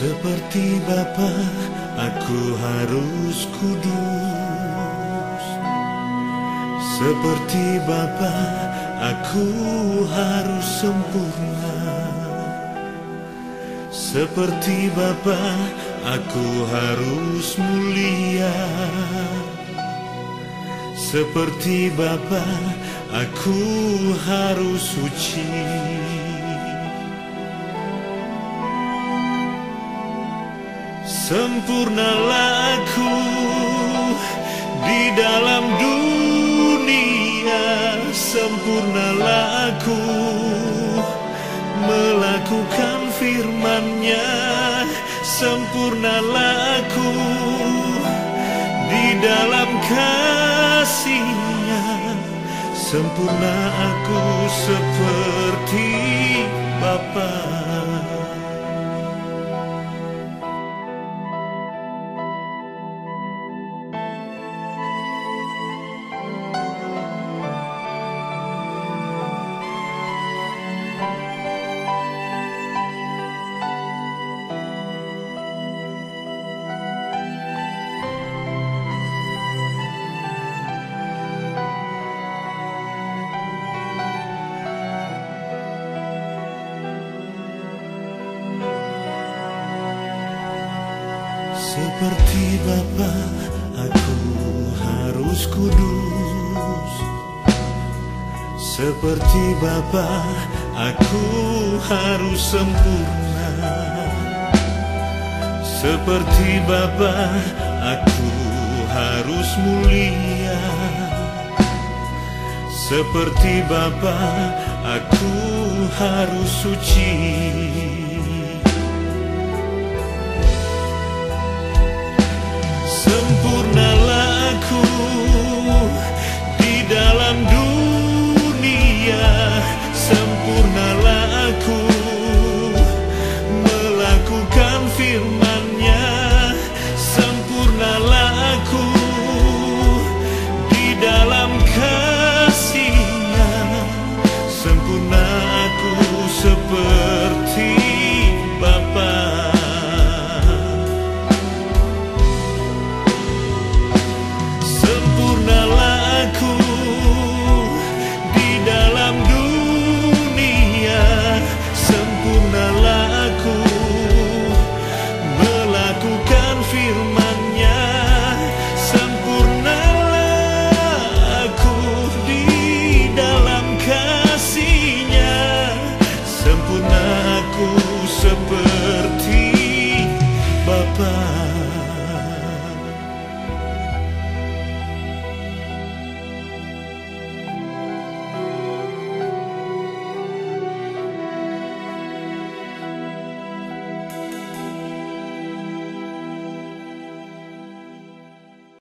Seperti Bapa, aku harus kudus. Seperti Bapa, aku harus sempurna. Seperti Bapa, aku harus mulia. Seperti Bapa, aku harus suci. Sempurnalah aku di dalam dunia. Sempurnalah aku melakukan firman-Nya. Sempurnalah aku di dalam kasih-Nya. Sempurna aku seperti Seperti Bapa, aku harus kudus. Seperti Bapa, aku harus sempurna. Seperti Bapa, aku harus mulia. Seperti Bapa, aku harus suci. aku seperti